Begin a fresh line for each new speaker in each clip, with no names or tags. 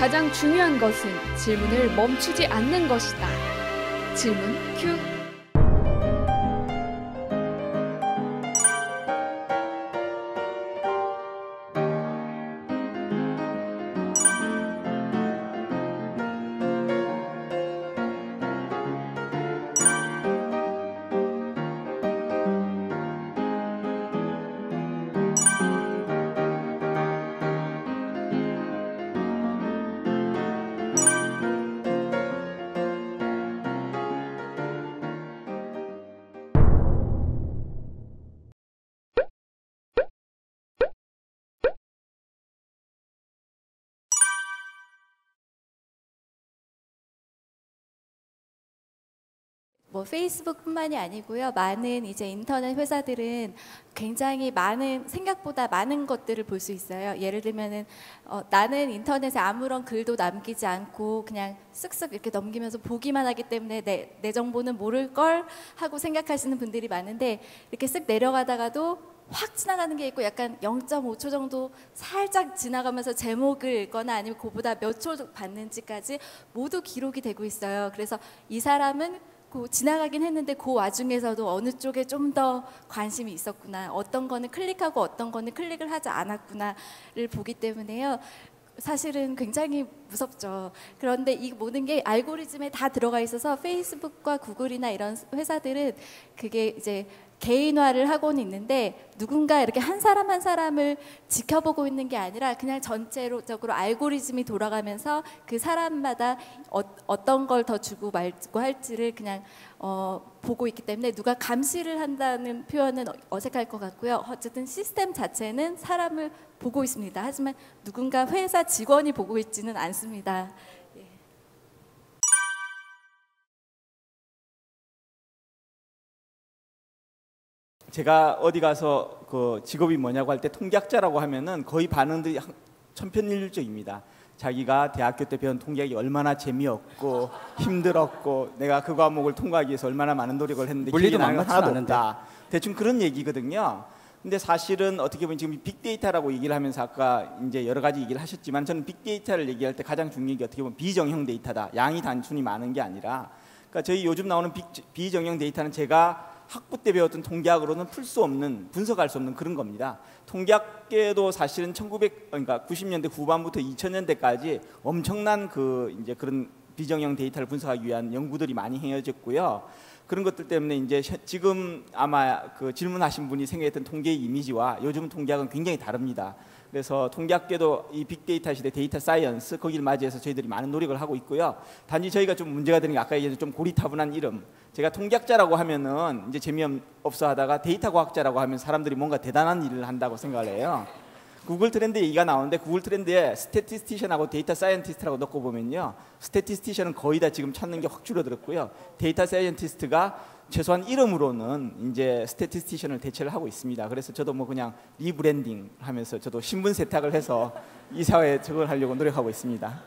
가장 중요한 것은 질문을 멈추지 않는 것이다. 질문 큐.
뭐 페이스북뿐만이 아니고요. 많은 이제 인터넷 회사들은 굉장히 많은 생각보다 많은 것들을 볼 수 있어요. 예를 들면은 어, 나는 인터넷에 아무런 글도 남기지 않고 그냥 쓱쓱 이렇게 넘기면서 보기만 하기 때문에 내, 내 정보는 모를 걸 하고 생각하시는 분들이 많은데 이렇게 쓱 내려가다가도 확 지나가는 게 있고 약간 0.5초 정도 살짝 지나가면서 제목을 읽거나 아니면 그보다 몇 초 봤는지까지 모두 기록이 되고 있어요. 그래서 이 사람은 그 지나가긴 했는데 그 와중에서도 어느 쪽에 좀 더 관심이 있었구나. 어떤 거는 클릭하고 어떤 거는 클릭을 하지 않았구나를 보기 때문에요. 사실은 굉장히 무섭죠. 그런데 이 모든 게 알고리즘에 다 들어가 있어서 페이스북과 구글이나 이런 회사들은 그게 이제 개인화를 하고는 있는데 누군가 이렇게 한 사람 한 사람을 지켜보고 있는 게 아니라 그냥 전체적으로 알고리즘이 돌아가면서 그 사람마다 어, 떤 걸 더 주고 말고 할지를 그냥 어, 보고 있기 때문에 누가 감시를 한다는 표현은 어색할 것 같고요. 어쨌든 시스템 자체는 사람을 보고 있습니다. 하지만 누군가 회사 직원이 보고 있지는 않습니다.
제가 어디 가서 그 직업이 뭐냐고 할 때 통계학자라고 하면은 거의 반응들이 천편일률적입니다. 자기가 대학교 때 배운 통계학이 얼마나 재미없고 힘들었고 내가 그 과목을 통과하기 위해서 얼마나 많은 노력을 했는데
물리도 만만치
없다. 대충 그런 얘기거든요. 근데 사실은 어떻게 보면 지금 빅데이터라고 얘기를 하면서 아까 이제 여러 가지 얘기를 하셨지만 저는 빅데이터를 얘기할 때 가장 중요한 게 어떻게 보면 비정형 데이터다. 양이 단순히 많은 게 아니라 그러니까 저희 요즘 나오는 비, 비정형 데이터는 제가 학부 때 배웠던 통계학으로는 풀 수 없는 분석할 수 없는 그런 겁니다. 통계학계도 사실은 1900 그러니까 90년대 후반부터 2000년대까지 엄청난 그 이제 그런 비정형 데이터를 분석하기 위한 연구들이 많이 행해졌고요. 그런 것들 때문에 이제 지금 아마 그 질문하신 분이 생각했던 통계의 이미지와 요즘 통계학은 굉장히 다릅니다. 그래서 통계학계도 이 빅데이터 시대 data science 거기를 맞이해서 저희들이 많은 노력을 하고 있고요. 단지 저희가 좀 문제가 되는 게 아까 얘기했던 좀 고리타분한 이름. 제가 통계학자라고 하면은 이제 재미없어 하다가 데이터 과학자라고 하면 사람들이 뭔가 대단한 일을 한다고 생각을 해요. 구글 트렌드 얘기가 나오는데 구글 트렌드에 statistician하고 data scientist라고 넣고 보면요. statistician은 거의 다 지금 찾는 게 확 줄어들었고요. data scientist가 최소한 이름으로는 이제 statistician을 대체를 하고 있습니다. 그래서 저도 뭐 그냥 rebranding 하면서 저도 신분 세탁을 해서 이 사회에 적응을 하려고 노력하고 있습니다.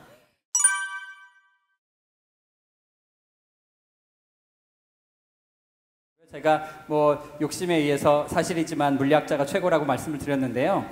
제가 뭐 욕심에 의해서 사실이지만 물리학자가 최고라고 말씀을 드렸는데요.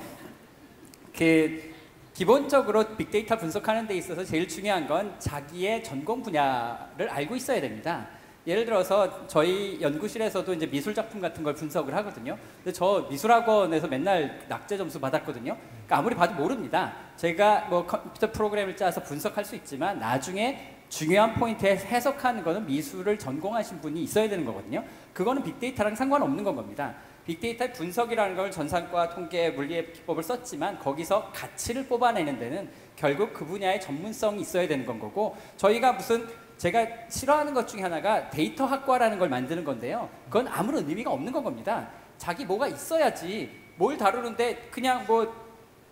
그 기본적으로 빅데이터 분석하는 데 있어서 제일 중요한 건 자기의 전공 분야를 알고 있어야 됩니다. 예를 들어서 저희 연구실에서도 이제 미술 작품 같은 걸 분석을 하거든요. 근데 저 미술학원에서 맨날 낙제 점수 받았거든요. 그러니까 아무리 봐도 모릅니다. 제가 뭐 컴퓨터 프로그램을 짜서 분석할 수 있지만 나중에 중요한 포인트에 해석하는 거는 미술을 전공하신 분이 있어야 되는 거거든요. 그거는 빅데이터랑 상관없는 건 겁니다. 빅데이터의 분석이라는 걸 전산과 통계, 물리의 기법을 썼지만 거기서 가치를 뽑아내는 데는 결국 그 분야의 전문성이 있어야 되는 건 거고 저희가 무슨 제가 싫어하는 것 중에 하나가 데이터 학과라는 걸 만드는 건데요. 그건 아무런 의미가 없는 건 겁니다. 자기 뭐가 있어야지 뭘 다루는데 그냥 뭐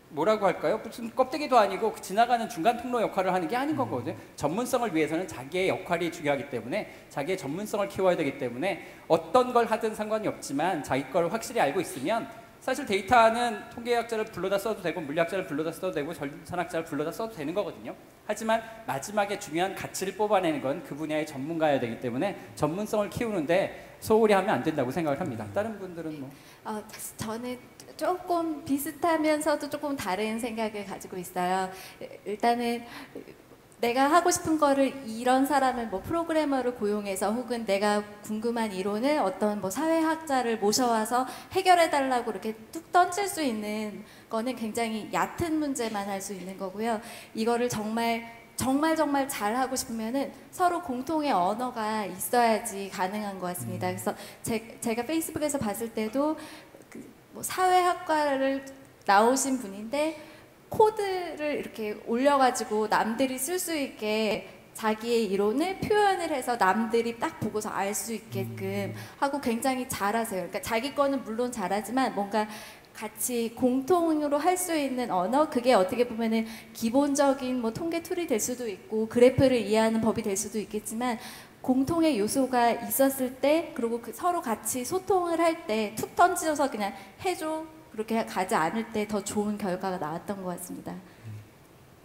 뭐라고 할까요? 무슨 껍데기도 아니고 지나가는 중간 통로 역할을 하는 게 아닌 거거든요. 전문성을 위해서는 자기의 역할이 중요하기 때문에 자기의 전문성을 키워야 되기 때문에 어떤 걸 하든 상관이 없지만 자기 걸 확실히 알고 있으면 사실 데이터는 통계학자를 불러다 써도 되고 물리학자를 불러다 써도 되고 전산학자를 불러다 써도 되는 거거든요. 하지만 마지막에 중요한 가치를 뽑아내는 건 그 분야의 전문가여야 되기 때문에 전문성을 키우는데 소홀히 하면 안 된다고 생각을 합니다. 다른 분들은 뭐?
어, 저는 조금 비슷하면서도 조금 다른 생각을 가지고 있어요. 일단은 내가 하고 싶은 거를 이런 사람을 뭐 프로그래머를 고용해서 혹은 내가 궁금한 이론을 어떤 뭐 사회학자를 모셔와서 해결해 달라고 이렇게 뚝 던질 수 있는 거는 굉장히 얕은 문제만 할 수 있는 거고요. 이거를 정말 정말 정말 잘 하고 싶으면은 서로 공통의 언어가 있어야지 가능한 것 같습니다. 그래서 제, 제가 페이스북에서 봤을 때도 그 뭐 사회학과를 나오신 분인데 코드를 이렇게 올려가지고 남들이 쓸 수 있게 자기의 이론을 표현을 해서 남들이 딱 보고서 알 수 있게끔 하고 굉장히 잘하세요. 그러니까 자기 거는 물론 잘하지만 뭔가 같이 공통으로 할 수 있는 언어 그게 어떻게 보면은 기본적인 뭐 통계 tool이 될 수도 있고 그래프를 이해하는 법이 될 수도 있겠지만 공통의 요소가 있었을 때 그리고 그 서로 같이 소통을 할 때 툭 던져서 그냥 해줘 그렇게 가지 않을 때 더 좋은 결과가 나왔던 것 같습니다.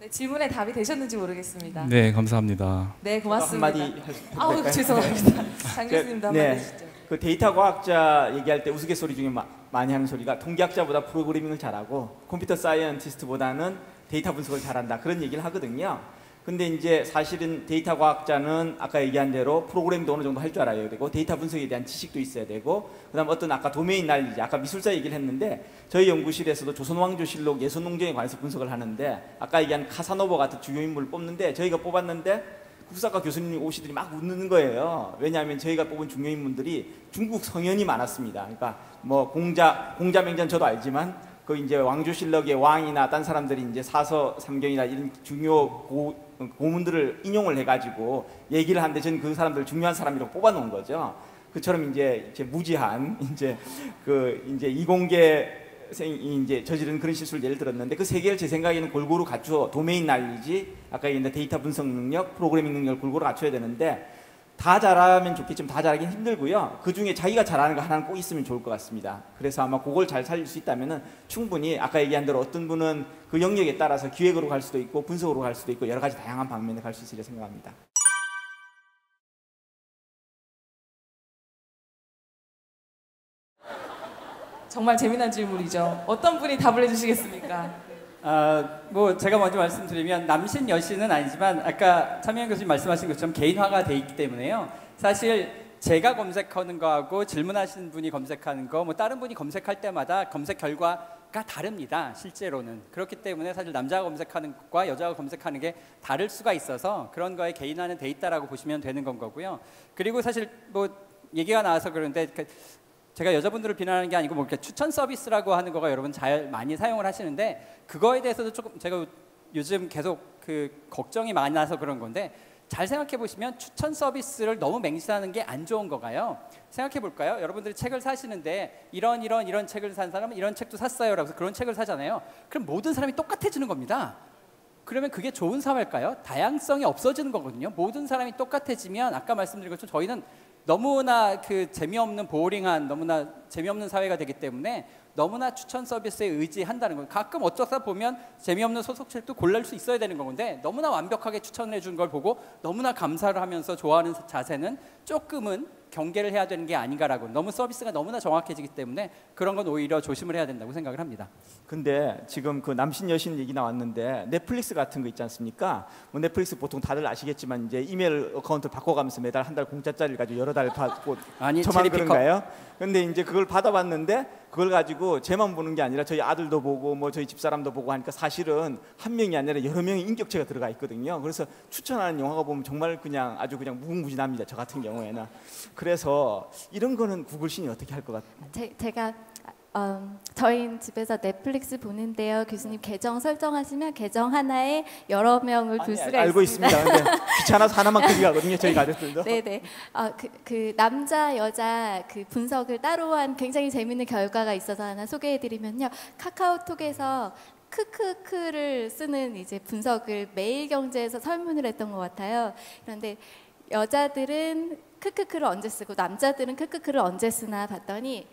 네, 질문에 답이 되셨는지 모르겠습니다.
네, 감사합니다.
네, 고맙습니다.
한마디
아우? 죄송합니다. 장 교수님도 한마디
네.
해주시죠.
그 데이터 과학자 얘기할 때 우스갯소리 중에 마- 많이 하는 소리가 통계학자보다 프로그래밍을 잘하고 computer scientist보다는 데이터 분석을 잘한다 그런 얘기를 하거든요. 근데 이제 사실은 데이터 과학자는 아까 얘기한 대로 프로그램도 어느 정도 할 줄 알아야 되고 데이터 분석에 대한 지식도 있어야 되고 그다음 어떤 아까 domain knowledge 아까 미술사 얘기를 했는데 저희 연구실에서도 조선왕조실록 예송논쟁에 관해서 분석을 하는데 아까 얘기한 카사노바 같은 주요 인물을 뽑는데 저희가 뽑았는데 국사과 교수님 오시더니 막 웃는 거예요. 왜냐하면 저희가 뽑은 중요 인물들이 중국 성현이 많았습니다. 그러니까 뭐 공자 공자맹전 저도 알지만 그 이제 왕조실록의 왕이나 딴 사람들이 이제 사서 삼경이나 이런 중요 고, 고문들을 인용을 해가지고 얘기를 하는데 저는 그 사람들 중요한 사람이라고 뽑아놓은 거죠. 그처럼 이제, 이제 무지한 이제 그 이제 이공계 생이 이제 저지른 그런 실수를 예를 들었는데 그 세 개를 제 생각에는 골고루 갖추어 도메인 날리지 아까 얘기했던 데이터 분석 능력, 프로그래밍 능력을 골고루 갖춰야 되는데 다 잘하면 좋겠지만 다 잘하긴 힘들고요. 그 중에 자기가 잘하는 거 하나는 꼭 있으면 좋을 것 같습니다. 그래서 아마 그걸 잘 살릴 수 있다면은 충분히 아까 얘기한 대로 어떤 분은 그 영역에 따라서 기획으로 갈 수도 있고 분석으로 갈 수도 있고 여러 가지 다양한 방면에 갈 수 있으리라 생각합니다.
정말 재미난 질문이죠. 어떤 분이 답을 해주시겠습니까?
아, 뭐 제가 먼저 말씀드리면 남신 여신은 아니지만 아까 차미현 교수님 말씀하신 것처럼 개인화가 돼 있기 때문에요. 사실 제가 검색하는 거하고 질문하시는 분이 검색하는 거, 뭐 다른 분이 검색할 때마다 검색 결과가 다릅니다. 실제로는 그렇기 때문에 사실 남자가 검색하는 것과 여자가 검색하는 게 다를 수가 있어서 그런 거에 개인화는 돼 있다라고 보시면 되는 건 거고요. 그리고 사실 뭐 얘기가 나와서 그런데 그 제가 여자분들을 비난하는 게 아니고 뭐 이렇게 추천 서비스라고 하는 거가 여러분 잘 많이 사용을 하시는데 그거에 대해서도 조금 제가 요즘 계속 그 걱정이 많아서 그런 건데 잘 생각해 보시면 추천 서비스를 너무 맹신하는 게 안 좋은 거가요. 생각해 볼까요? 여러분들이 책을 사시는데 이런 이런 이런 책을 산 사람은 이런 책도 샀어요라고 해서 그런 책을 사잖아요. 그럼 모든 사람이 똑같아지는 겁니다. 그러면 그게 좋은 사회일까요? 다양성이 없어지는 거거든요. 모든 사람이 똑같아지면 아까 말씀드린 것처럼 저희는 너무나 그 재미없는 보링한 너무나 재미없는 사회가 되기 때문에 너무나 추천 서비스에 의지한다는 거예요. 가끔 어쩌다 보면 재미없는 소속책도 골랄 수 있어야 되는 건데 너무나 완벽하게 추천해 준 걸 보고 너무나 감사를 하면서 좋아하는 자세는 조금은 경계를 해야 되는 게 아닌가라고 너무 서비스가 너무나 정확해지기 때문에 그런 건 오히려 조심을 해야 된다고 생각을 합니다.
근데 지금 그 남신 여신 얘기 나왔는데 넷플릭스 같은 거 있지 않습니까? 뭐 넷플릭스 보통 다들 아시겠지만 이제 이메일 account 바꿔가면서 매달 한 달 공짜짜리를 가지고 여러 달 받고
아니
저만 그런가요? 근데 이제 그걸 받아봤는데 그걸 가지고 저만 보는 게 아니라 저희 아들도 보고 뭐 저희 집사람도 보고 하니까 사실은 한 명이 아니라 여러 명의 인격체가 들어가 있거든요. 그래서 추천하는 영화가 보면 정말 그냥 아주 그냥 무궁무진합니다. 저 같은 경우에는. 그래서 이런 거는 구글 신이 어떻게 할 것 같아요?
제, 제가 음, 저희 집에서 넷플릭스 보는데요. 교수님 계정 설정하시면 계정 하나에 여러 명을 둘
아니,
수가
알고
있습니다.
있습니다. 귀찮아서 하나만 클릭하거든요. 저희 가족들도.
네네. 아, 그, 그 남자 여자 그 분석을 따로 한 굉장히 재밌는 결과가 있어서 하나 소개해드리면요. 카카오톡에서 크크크를 쓰는 이제 분석을 매일경제에서 설문을 했던 것 같아요. 그런데 여자들은 크크크를 언제 쓰고 남자들은 크크크를 언제 쓰나 봤더니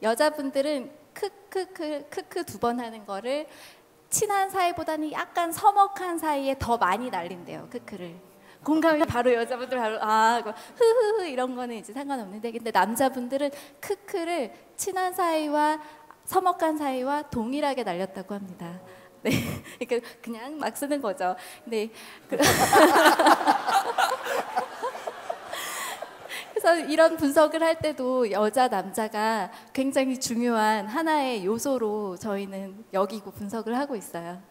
여자분들은 크크크 크크 두 번 하는 거를 친한 사이보다는 약간 서먹한 사이에 더 많이 날린대요 크크를 공감이 바로 여자분들 바로 아 그거 흐흐흐 이런 거는 이제 상관없는데 근데 남자분들은 크크를 친한 사이와 서먹한 사이와 동일하게 날렸다고 합니다. 네, 그러니까 그냥 막 쓰는 거죠. 근데 그 그래서 이런 분석을 할 때도 여자 남자가 굉장히 중요한 하나의 요소로 저희는 여기고 분석을 하고 있어요.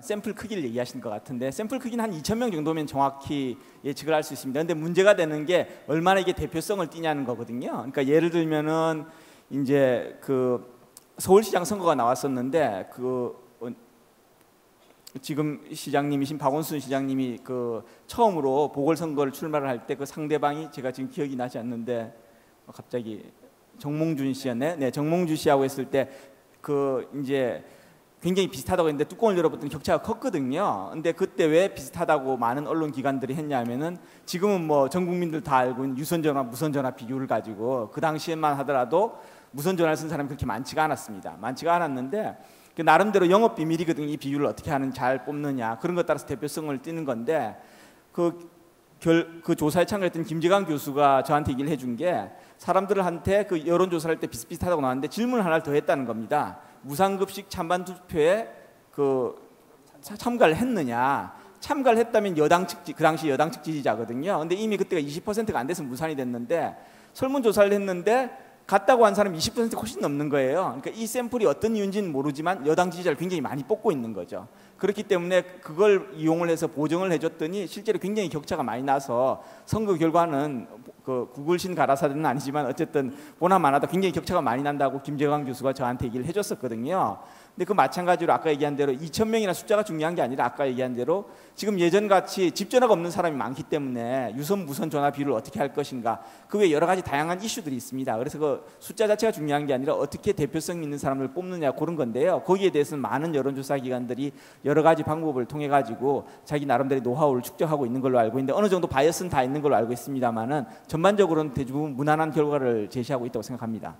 샘플 크기를 얘기하시는 것 같은데 샘플 크기는 한 2천 명 정도면 정확히 예측을 할 수 있습니다. 근데 문제가 되는 게 얼마나 이게 대표성을 띠냐는 거거든요. 그러니까 예를 들면은 이제 그 서울시장 선거가 나왔었는데 그 어, 지금 시장님이신 박원순 시장님이 그 처음으로 보궐선거를 출마를 할 때 그 상대방이 제가 지금 기억이 나지 않는데 어, 갑자기 정몽준 씨였네. 네, 정몽준 씨하고 했을 때 그 이제 굉장히 비슷하다고 했는데 뚜껑을 열어봤더니 격차가 컸거든요. 근데 그때 왜 비슷하다고 많은 언론 기관들이 했냐면은 지금은 뭐 전 국민들 다 알고 있는 유선전화, 무선전화 비교를 가지고 그 당시에만 하더라도 무선 전화를 쓴 사람이 그렇게 많지가 않았습니다. 많지가 않았는데 그 나름대로 영업 비밀이거든요. 이 비율을 어떻게 하는 잘 뽑느냐 그런 것 따라서 대표성을 띠는 건데 그, 결, 그 조사에 참가했던 김재강 교수가 저한테 얘기를 해준 게 사람들한테 그 여론 조사를 할때 비슷비슷하다고 나왔는데 질문 하나를 더 했다는 겁니다. 무상급식 찬반 투표에 그 차- 참가를 했느냐? 참가를 했다면 여당 측 지- 그 당시 여당 측 지지자거든요. 근데 이미 그때가 20%가 안 돼서 무산이 됐는데 설문조사를 했는데 갔다고 한 사람이 20% 훨씬 넘는 거예요. 그러니까 이 샘플이 어떤 이유인지는 모르지만 여당 지지자를 굉장히 많이 뽑고 있는 거죠. 그렇기 때문에 그걸 이용을 해서 보정을 해줬더니 실제로 굉장히 격차가 많이 나서 선거 결과는 그 구글신 가라사대는 아니지만 어쨌든 보나 마나도 굉장히 격차가 많이 난다고 김재광 교수가 저한테 얘기를 해줬었거든요. 근데 그 마찬가지로 아까 얘기한 대로 2천 명이나 숫자가 중요한 게 아니라 아까 얘기한 대로 지금 예전 같이 집 전화가 없는 사람이 많기 때문에 유선 무선 전화 비율을 어떻게 할 것인가 그 외에 여러 가지 다양한 이슈들이 있습니다. 그래서 그 숫자 자체가 중요한 게 아니라 어떻게 대표성 있는 사람을 뽑느냐 그런 건데요. 거기에 대해서는 많은 여론조사 기관들이 여러 가지 방법을 통해 가지고 자기 나름대로 노하우를 축적하고 있는 걸로 알고 있는데 어느 정도 바이어스는 다 있는 걸로 알고 있습니다만은 전반적으로는 대부분 무난한 결과를 제시하고 있다고 생각합니다.